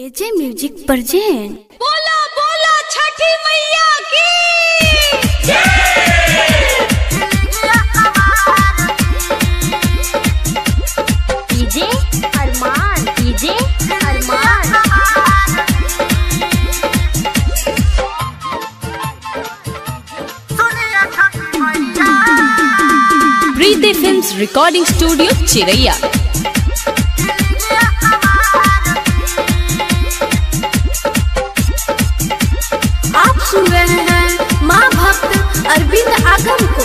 एजे music present बोला बोला छठी मैया की। DJ Arman DJ Arman. Preeti films recording studio Chiraiya. आप सुन रहे हैं, माँ भक्त अरविंद आगम को।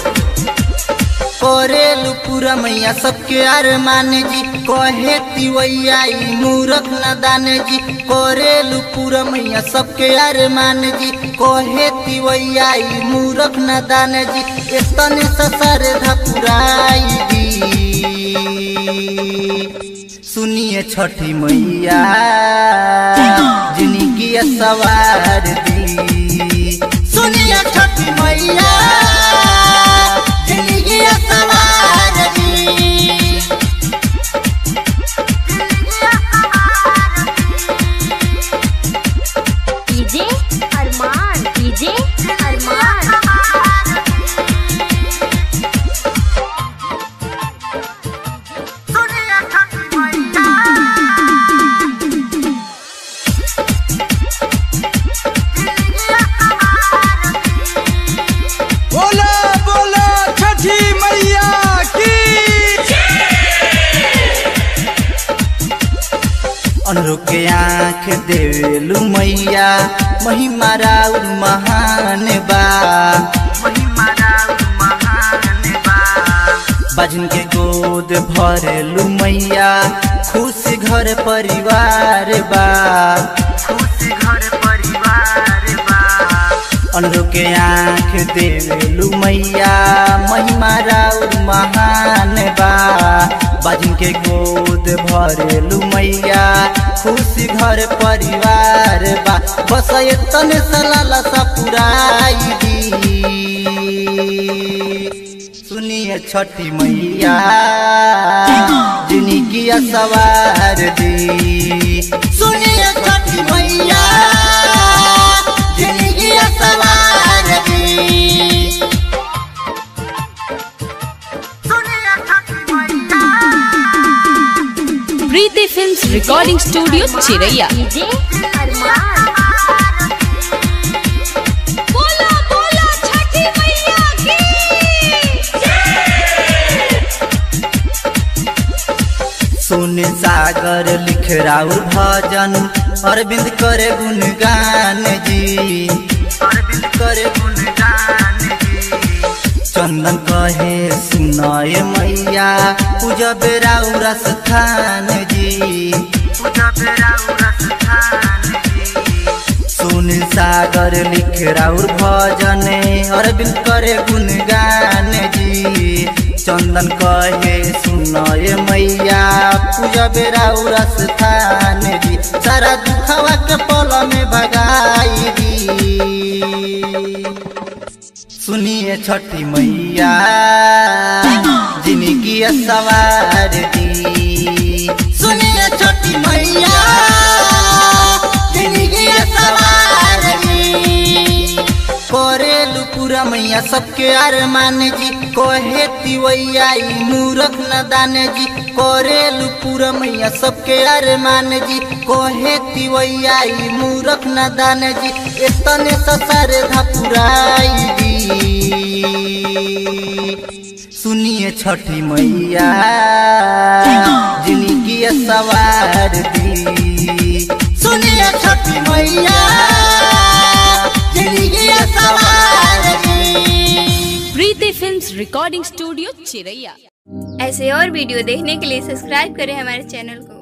करेलु पूरा मैया सबके अरमान जी, कहे तिवैया ई मूरख न दाने जी। करेलु पूरा मैया सबके अरमान जी, कहे तिवैया ई मूरख न दाने जी। एतने ससर धपुराई दी सुनिए छठी मैया ज़िंदगी सवार दी। सुनिए छठी मैया अनुरो के आँख देवेलु मैया। महिमा राउर महान बा। महिमा राउर महान बा। बाजन के गोद भरेलु मैया। खुश घर परिवार बा। खुश घर परिवार बा। आँख देवेलु मैया। महिमा राउर महान बा। बाजन के गोद भरेलु मैया। खुशी घर परिवार बा। बस तन सलाला सा सुनिए छठी मैया। ज़िंदगी सवार दी। सुनिए Chhathi Maiya. Preeti films recording studio Chiraiya. सुन सागर लिख राउर भजन, अरविंद करे गुणगान जी। अरविंद करे गुणगान जी। चंदन कहे, सुनाए मैया, पूजब राउर स्थान जी पूजब राउर सुन सागर लिख राउर भजन, अरविंद करे गुणगान जी। चंदन कहे सुनय मैया, पूजा बेराउर स्थान जी। सारा दुखवा के पल में भगाई दी। सुनिए छठी मैया, जिनकी सवार दी। पूरा मैया, सबके अरमान जी। कहे तिवैया मूरख न दाने जी। करेलु पूरा मैया, सबके अरमान जी। कहे तिवैया मूरख न दाने जी। एतने ससर धपुराई दी। सुनिए छठी मैया सवार दी सुनिए छठी मैया ज़िंदगी सवार दी Preeti films recording studio Chiraiya. ऐसे और वीडियो देखने के लिए सब्सक्राइब करें हमारे चैनल को।